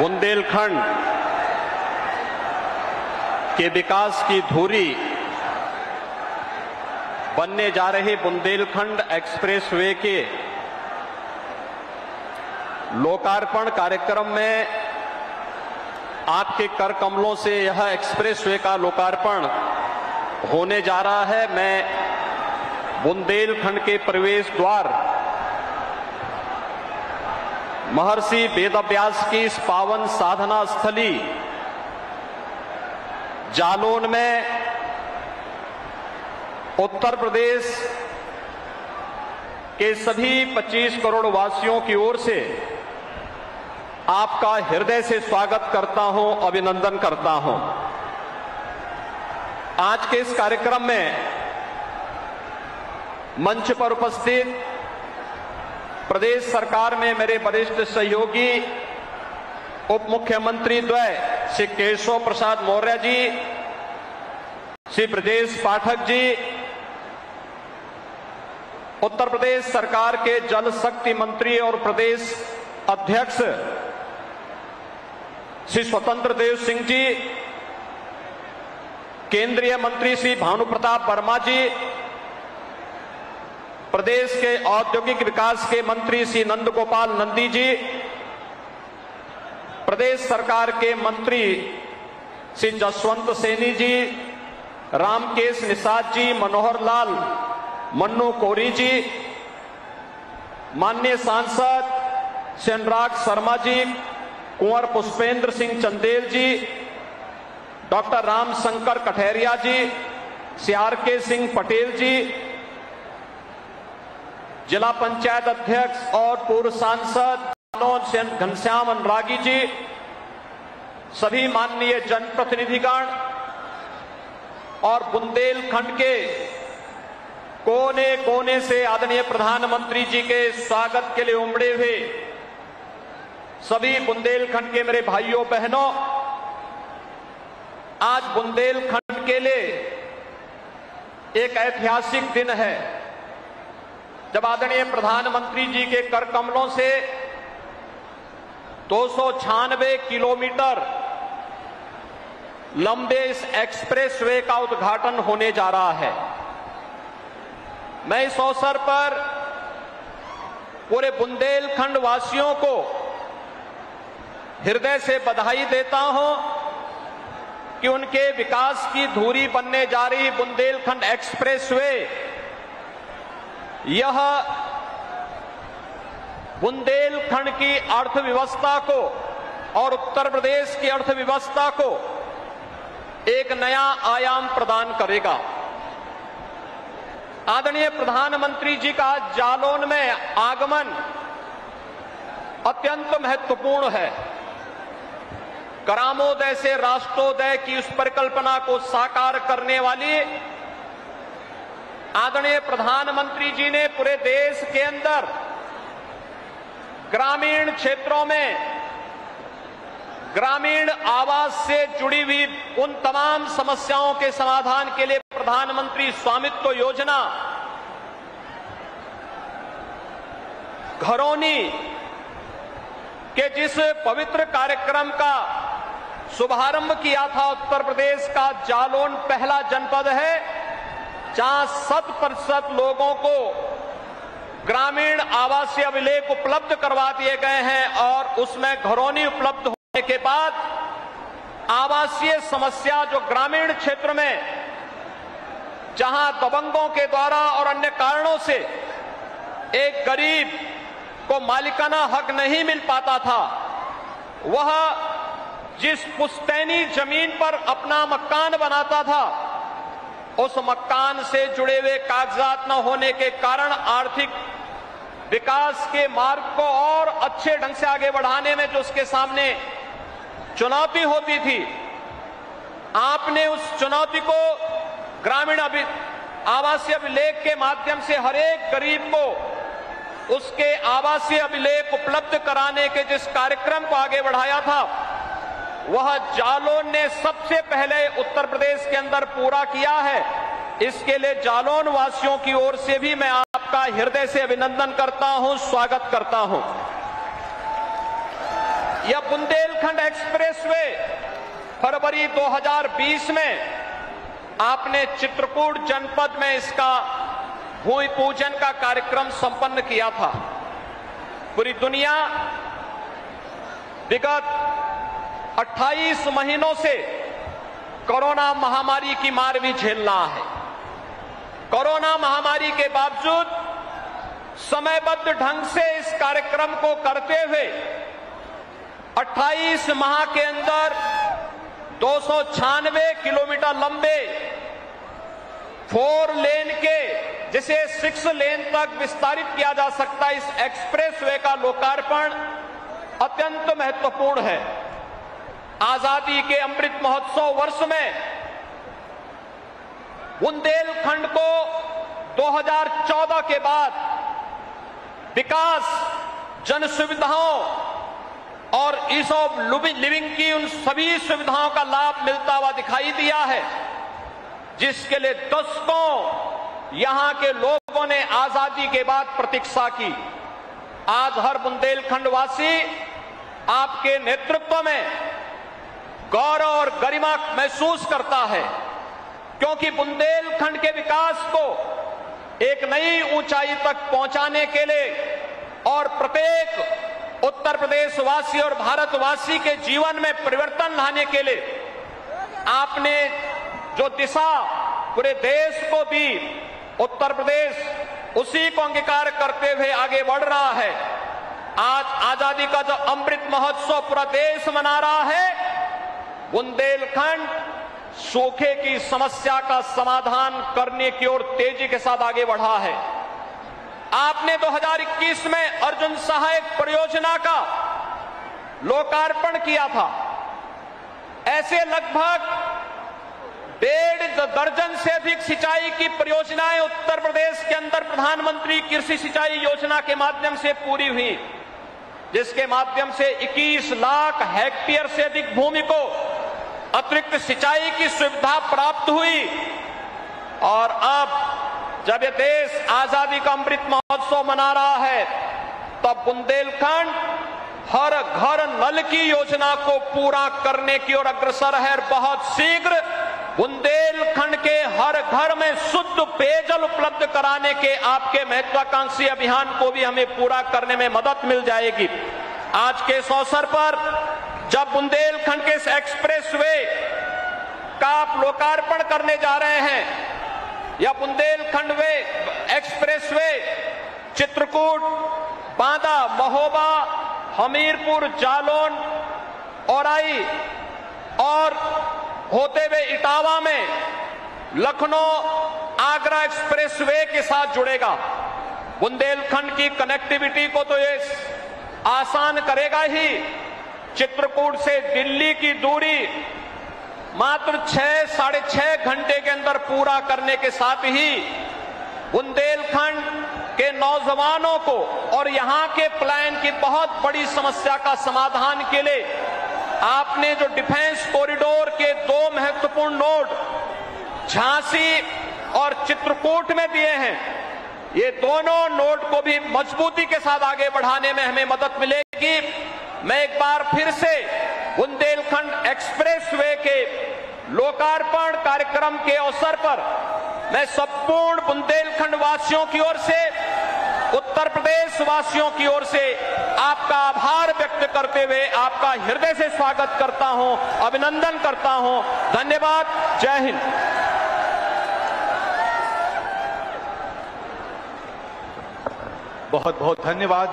बुंदेलखंड के विकास की धुरी बनने जा रहे बुंदेलखंड एक्सप्रेसवे के लोकार्पण कार्यक्रम में आपके कर कमलों से यह एक्सप्रेसवे का लोकार्पण होने जा रहा है। मैं बुंदेलखंड के प्रवेश द्वार महर्षि वेदव्यास की इस पावन साधना स्थली जालौन में उत्तर प्रदेश के सभी 25 करोड़ वासियों की ओर से आपका हृदय से स्वागत करता हूँ, अभिनंदन करता हूँ। आज के इस कार्यक्रम में मंच पर उपस्थित प्रदेश सरकार में मेरे वरिष्ठ सहयोगी, उप मुख्यमंत्री द्वय, श्री केशव प्रसाद मौर्य जी, श्री ब्रजेश पाठक जी, उत्तर प्रदेश सरकार के जल शक्ति मंत्री और प्रदेश अध्यक्ष, श्री स्वतंत्र देव सिंह जी, केंद्रीय मंत्री श्री भानु प्रताप वर्मा जी प्रदेश के औद्योगिक विकास के मंत्री श्री नंद गोपाल नंदी जी, प्रदेश सरकार के मंत्री श्री जसवंत सैनी जी, रामकेश निषाद जी, मनोहर लाल, मन्नू कोरी जी, माननीय सांसद Shri Anurag Sharma ji, Kunwar Pushpendra Singh Chandel ji, doctor Ramshankar Katheria ji Shri R K Singh Patel जी जिला पंचायत अध्यक्ष और पूर्व सांसद घनश्याम अनुरागी जी, सभी माननीय जनप्रतिनिधिगण और बुंदेलखंड के कोने कोने से आदरणीय प्रधानमंत्री जी के स्वागत के लिए उमड़े हुए सभी बुंदेलखंड के मेरे भाइयों, बहनों, आज बुंदेलखंड के लिए एक ऐतिहासिक दिन है। जब आदरणीय प्रधानमंत्री जी के कर कमलों से दो सौ छानबे किलोमीटर लंबे इस एक्सप्रेसवे का उद्घाटन होने जा रहा है। मैं इस अवसर पर पूरे बुंदेलखंड वासियों को हृदय से बधाई देता हूँ कि उनके विकास की धुरी बनने जा रही बुंदेलखंड एक्सप्रेसवे यह बुंदेलखंड की अर्थव्यवस्था को और उत्तर प्रदेश की अर्थव्यवस्था को एक नया आयाम प्रदान करेगा। आदरणीय प्रधानमंत्री जी का जालौन में आगमन अत्यंत महत्वपूर्ण है। ग्रामोदय से राष्ट्रोदय की उस परिकल्पना को साकार करने वाली आदरणीय प्रधानमंत्री जी ने पूरे देश के अंदर ग्रामीण क्षेत्रों में ग्रामीण आवास से जुड़ी हुई उन तमाम समस्याओं के समाधान के लिए प्रधानमंत्री स्वामित्व योजना, घरौनी के जिस पवित्र कार्यक्रम का शुभारंभ किया था उत्तर प्रदेश का जालौन पहला जनपद है जहाँ शत प्रतिशत लोगों को ग्रामीण आवासीय अभिलेख उपलब्ध करवा दिए गए हैं और उसमें घरौनी उपलब्ध होने के बाद आवासीय समस्या जो ग्रामीण क्षेत्र में, जहाँ दबंगों के द्वारा और अन्य कारणों से एक गरीब को मालिकाना हक नहीं मिल पाता था, वह जिस पुश्तैनी ज़मीन पर अपना मकान बनाता था उस मकान से जुड़े हुए कागजात न होने के कारण आर्थिक विकास के मार्ग को और अच्छे ढंग से आगे बढ़ाने में जो उसके सामने चुनौती होती थी, आपने उस चुनौती को ग्रामीण अभि, आवासीय अभिलेख के माध्यम से हरेक गरीब को उसके आवासीय अभिलेख उपलब्ध कराने के जिस कार्यक्रम को आगे बढ़ाया था वह जालौन ने सबसे पहले उत्तर प्रदेश के अंदर पूरा किया है। इसके लिए जालौन वासियों की ओर से भी मैं आपका हृदय से अभिनंदन करता हूँ, स्वागत करता हूँ। यह बुंदेलखंड एक्सप्रेसवे फरवरी 2020 में आपने चित्रकूट जनपद में इसका भूमि पूजन का कार्यक्रम संपन्न किया था। पूरी दुनिया विगत 28 महीनों से कोरोना महामारी की मार भी झेलना है। कोरोना महामारी के बावजूद समयबद्ध ढंग से इस कार्यक्रम को करते हुए 28 माह के अंदर दो सौ छानवे किलोमीटर लंबे फोर लेन के, जिसे सिक्स लेन तक विस्तारित किया जा सकता है, इस एक्सप्रेसवे का लोकार्पण अत्यंत महत्वपूर्ण है। आज़ादी के अमृत महोत्सव वर्ष में बुंदेलखंड को 2014 के बाद विकास जन सुविधाओं और ईज ऑफ़ लिविंग की उन सभी सुविधाओं का लाभ मिलता हुआ दिखाई दिया है, जिसके लिए दशकों यहाँ के लोगों ने आज़ादी के बाद प्रतीक्षा की। आज हर बुंदेलखंड वासी आपके नेतृत्व में गौरव और गरिमा महसूस करता है, क्योंकि बुंदेलखंड के विकास को एक नई ऊंचाई तक पहुँचाने के लिए और प्रत्येक उत्तर प्रदेश वासी और भारतवासी के जीवन में परिवर्तन लाने के लिए आपने जो दिशा पूरे देश को दी उत्तर प्रदेश उसी को अंगीकार करते हुए आगे बढ़ रहा है। आज आज़ादी का जो अमृत महोत्सव पूरा देश मना रहा है बुंदेलखंड सूखे की समस्या का समाधान करने की ओर तेज़ी के साथ आगे बढ़ा है। आपने 2021 में अर्जुन सहायक परियोजना का लोकार्पण किया था। ऐसे लगभग डेढ़ दर्जन से अधिक सिंचाई की परियोजनाएँ उत्तर प्रदेश के अंदर प्रधानमंत्री कृषि सिंचाई योजना के माध्यम से पूरी हुई, जिसके माध्यम से 21 लाख हेक्टेयर से अधिक भूमि को अतिरिक्त सिंचाई की सुविधा प्राप्त हुई। और अब जब ये देश आज़ादी का अमृत महोत्सव मना रहा है, तब बुंदेलखंड हर घर नल की योजना को पूरा करने की ओर अग्रसर है। और बहुत शीघ्र बुंदेलखंड के हर घर में शुद्ध पेयजल उपलब्ध कराने के आपके महत्वाकांक्षी अभियान को भी हमें पूरा करने में मदद मिल जाएगी। आज के इस अवसर पर जब बुंदेलखंड के इस एक्सप्रेस का आप लोकार्पण करने जा रहे हैं। या Bundelkhand way, expressway, Chitrakoot, Banda, Mahoba, Hamirpur, Jalaun, Auraiya और होते हुए इटावा में लखनऊ आगरा एक्सप्रेस वे के साथ जुड़ेगा। बुंदेलखंड की कनेक्टिविटी को तो ये आसान करेगा ही। चित्रकूट से दिल्ली की दूरी मात्र छह, साढ़े छह घंटे के अंदर पूरा करने के साथ ही बुंदेलखंड के नौजवानों को और यहाँ के प्लान की बहुत बड़ी समस्या का समाधान के लिए आपने जो डिफेंस कॉरिडोर के दो महत्वपूर्ण नोड, झांसी और चित्रकूट में दिए हैं, ये दोनों नोड को भी मजबूती के साथ आगे बढ़ाने में हमें मदद मिलेगी। मैं एक बार फिर से बुंदेलखंड एक्सप्रेसवे के लोकार्पण कार्यक्रम के अवसर पर मैं संपूर्ण बुंदेलखंड वासियों की ओर से, उत्तर प्रदेश वासियों की ओर से आपका आभार व्यक्त करते हुए आपका हृदय से स्वागत करता हूँ, अभिनंदन करता हूँ। धन्यवाद। जय हिंद। बहुत बहुत धन्यवाद।